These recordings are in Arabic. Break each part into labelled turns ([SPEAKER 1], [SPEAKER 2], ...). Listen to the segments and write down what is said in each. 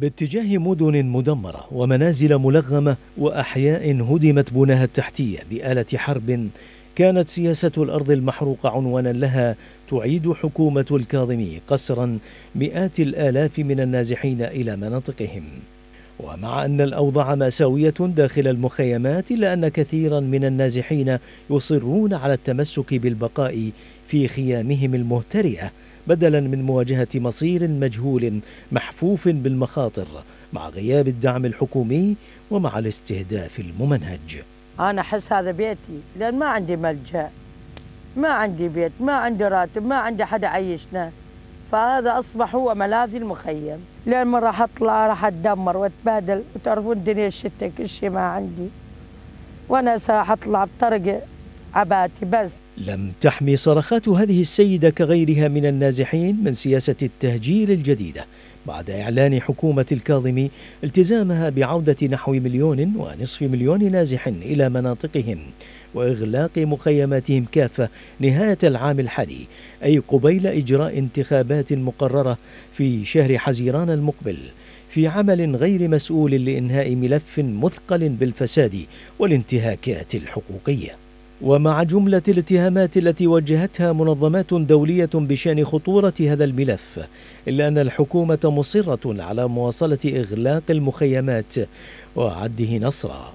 [SPEAKER 1] باتجاه مدن مدمرة ومنازل ملغمة وأحياء هدمت بناها التحتية بآلة حرب كانت سياسة الأرض المحروقة عنوانا لها تعيد حكومة الكاظمي قسرا مئات الآلاف من النازحين إلى مناطقهم. ومع أن الأوضاع مأساوية داخل المخيمات إلا أن كثيرا من النازحين يصرون على التمسك بالبقاء في خيامهم المهترئة بدلا من مواجهة مصير مجهول محفوف بالمخاطر مع غياب الدعم الحكومي ومع الاستهداف الممنهج.
[SPEAKER 2] أنا أحس هذا بيتي لأن ما عندي ملجأ ما عندي بيت ما عندي راتب ما عندي حدا عيشنا فهذا أصبح هو ملاذي المخيم. لأن ما راح أطلع راح أتدمر وأتبادل. وتعرفون الدنيا الشتاء كل شيء ما عندي. وأنا راح أطلع بطرق عباتي بس.
[SPEAKER 1] لم تحمي صرخات هذه السيدة كغيرها من النازحين من سياسة التهجير الجديدة بعد إعلان حكومة الكاظمي التزامها بعودة نحو مليون ونصف مليون نازح إلى مناطقهم وإغلاق مخيماتهم كافة نهاية العام الحالي أي قبيل إجراء انتخابات مقررة في شهر حزيران المقبل في عمل غير مسؤول لإنهاء ملف مثقل بالفساد والانتهاكات الحقوقية. ومع جملة الاتهامات التي وجهتها منظمات دولية بشأن خطورة هذا الملف إلا أن الحكومة مصرة على مواصلة إغلاق المخيمات وعده نصرا.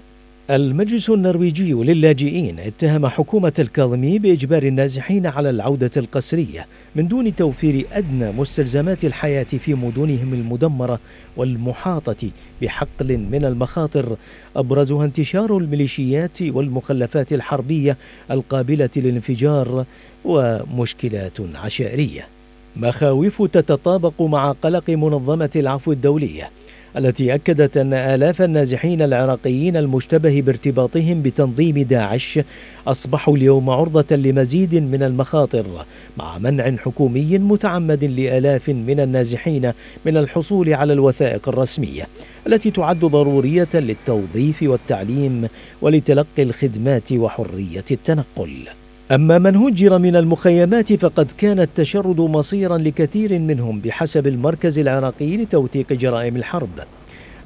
[SPEAKER 1] المجلس النرويجي للاجئين اتهم حكومة الكاظمي بإجبار النازحين على العودة القسرية من دون توفير أدنى مستلزمات الحياة في مدنهم المدمرة والمحاطة بحقل من المخاطر. أبرزها انتشار الميليشيات والمخلفات الحربية القابلة للانفجار ومشكلات عشائرية. مخاوف تتطابق مع قلق منظمة العفو الدولية. التي أكدت أن آلاف النازحين العراقيين المشتبه بارتباطهم بتنظيم داعش أصبحوا اليوم عرضة لمزيد من المخاطر مع منع حكومي متعمد لآلاف من النازحين من الحصول على الوثائق الرسمية التي تعد ضرورية للتوظيف والتعليم ولتلقي الخدمات وحرية التنقل. أما من هجر من المخيمات فقد كان التشرد مصيرا لكثير منهم بحسب المركز العراقي لتوثيق جرائم الحرب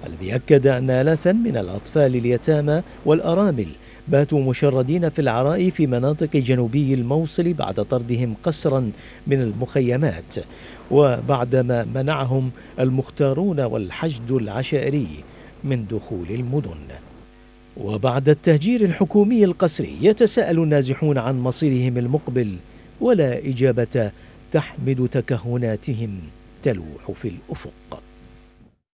[SPEAKER 1] الذي أكد أن آلافا من الأطفال اليتامى والأرامل باتوا مشردين في العراء في مناطق جنوبي الموصل بعد طردهم قسرا من المخيمات وبعدما منعهم المختارون والحشد العشائري من دخول المدن. وبعد التهجير الحكومي القسري يتساءل النازحون عن مصيرهم المقبل ولا إجابة تحمد تكهناتهم تلوح في الأفق.